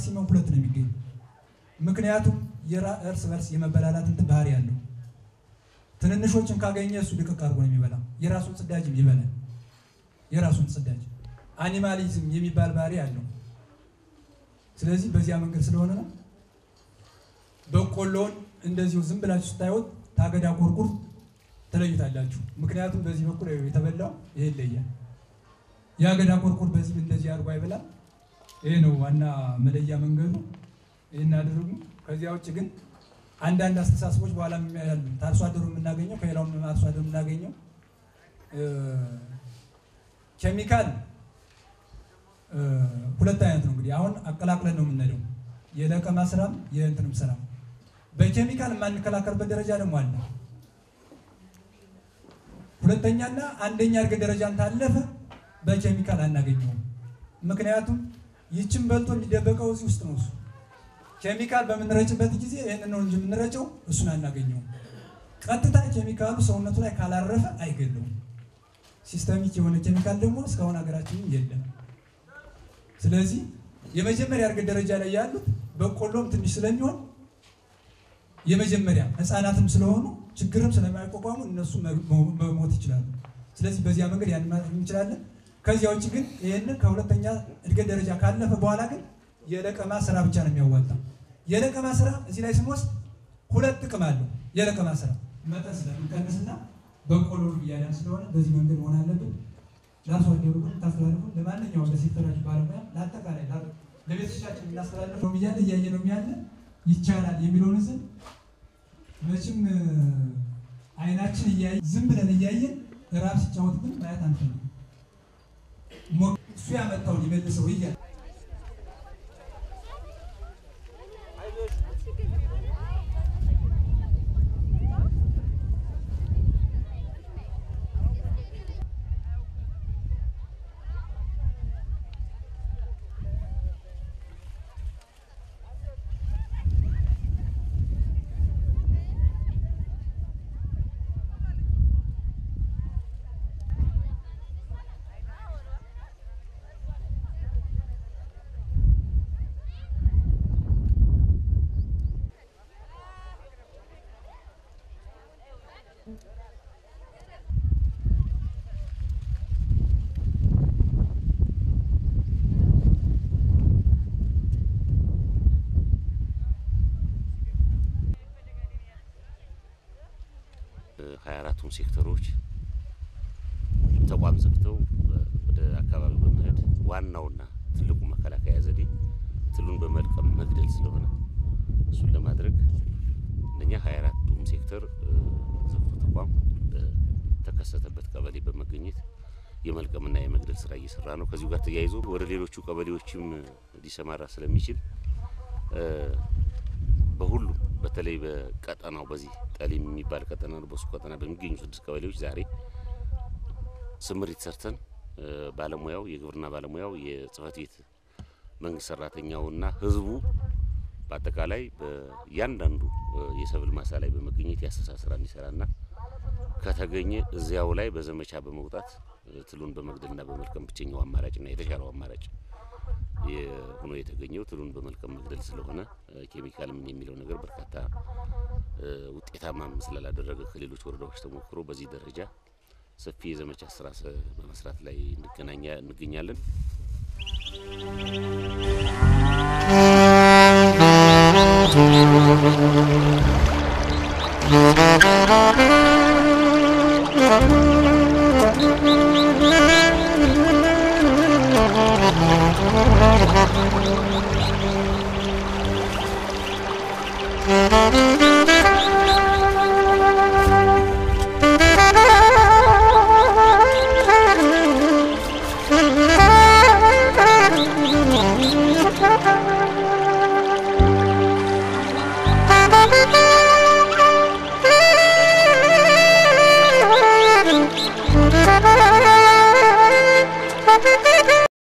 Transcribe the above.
ማክሲመም ሁለት ነው የሚገኝ። ምክንያቱም እርስ በርስ የመበላላት እንትን ባህሪ ያለው ትንንሾችን ካገኘ እሱ ድቅቅ አድርጎ ነው የሚበላ። የራሱን ጽዳጅም ይበላል። የራሱን ጽዳጅ አኒማሊዝም የሚባል ባህሪ አለው። ስለዚህ በዚያ መንገድ ስለሆነ ነው በቆሎውን እንደዚሁ ዝም ብላችሁ ስታዩት ታገዳ ኮርኩር ትለዩታላችሁ። ምክንያቱም በዚህ በኩል የተበላው ይሄ ይለያል። የአገዳ ኮርኩር በዚህ እንደዚህ አድርጎ አይበላም። ይሄ ነው ዋና መለያ መንገዱ። ይህን አድርጉ። ከዚያ ውጭ ግን አንዳንድ አስተሳሰቦች በኋላ ያሉ አርሶ አደሩ የምናገኘው ከሌላውም አርሶ አደሩ የምናገኘው ኬሚካል ሁለት አይነት ነው። እንግዲህ አሁን አቀላቅለን ነው የምንሄደው የለቀማ ስራም የእንትንም ስራ በኬሚካል የማንከላከልበት ደረጃ ደግሞ አለ። ሁለተኛና አንደኛ እድገት ደረጃን ታለፈ በኬሚካል አናገኘውም። ምክንያቱም ይችን በልቶ የሚደበቀው እዚህ ውስጥ ነው። ኬሚካል በምንረጭበት ጊዜ ይህን ነው እንጂ የምንረጨው እሱን አናገኘውም። ቀጥታ ኬሚካሉ ሰውነቱ ላይ ካላረፈ አይገለውም። systemic የሆነ ኬሚካል ደግሞ እስካሁን ሀገራችንም የለም። ስለዚህ የመጀመሪያ እድገት ደረጃ ላይ ያሉት በቆሎም ትንሽ ስለሚሆን የመጀመሪያ ህፃናትም ስለሆኑ ችግርም ስለማይቋቋሙ እነሱ መሞት ይችላሉ። ስለዚህ በዚያ መንገድ ያን እንችላለን። ከዚያ ውጭ ግን ይህንን ከሁለተኛ እድገት ደረጃ ካለፈ በኋላ ግን የለቀማ ስራ ብቻ ነው የሚያዋጣ። የለቀማ ስራ እዚህ ላይ ስንወስድ ሁለት ጥቅም አለው። የለቀማ ስራ መጠን ስለምንቀንስና በቆሎ እያለን ስለሆነ በዚህ መንገድ መሆን አለብን። ለአርሶ አደሩ ግን ታስተላልፉ ለማንኛውም ለሴክተራችሁ ባለሙያ ለአጠቃላይ ለቤተሰቦቻችን እናስተላልፈው እያለ እያየ ነው ያለ ይቻላል የሚለውን ህዝብ መቼም አይናችን እያየ ዝም ብለን እያየን ራብ ሲጫወት ግን ማየት አንፈልግም። እሱ ያመጣውን ይመልሰው እያለ ሀያ አራቱም ሴክተሮች ተቋም ዘግተው ወደ አካባቢው በመሄድ ዋናውና ትልቁ መከላከያ ዘዴ ትሉን በመልቀም መግደል ስለሆነ እሱን ለማድረግ እነኛ ሀያ አራቱም ሴክተር ዘግቶ ተቋም በተከሰተበት ቀበሌ በመገኘት የመልቀምና የመግደል ስራ እየሰራ ነው። ከዚሁ ጋር ተያይዞ ወደ ሌሎቹ ቀበሌዎችም ሊሰማራ ስለሚችል በሁሉም በተለይ በቀጠናው በዚህ ጠሊም የሚባል ቀጠና ነው። በሱ ቀጠና በሚገኙ ስድስት ቀበሌዎች ዛሬ ስምሪት ሰርተን ባለሙያው የግብርና ባለሙያው የጽህፈት ቤት መንግስት ሰራተኛውና ህዝቡ በአጠቃላይ በእያንዳንዱ የሰብል ማሳ ላይ በመገኘት የአሰሳ ስራ እንዲሰራና ከተገኘ እዚያው ላይ በዘመቻ በመውጣት ትሉን በመግደልና በመልቀም ብቸኛው አማራጭና የተሻለው አማራጭ ሆኖ የተገኘው ትሉን በመልቀም መግደል ስለሆነ ኬሚካል ምን የሚለው ነገር በርካታ ውጤታማም ስላላደረገ ከሌሎች ወረዳዎች ተሞክሮ በዚህ ደረጃ ሰፊ የዘመቻ ስራ በመስራት ላይ እንገናኛ እንገኛለን። Thank you. Oh, my God.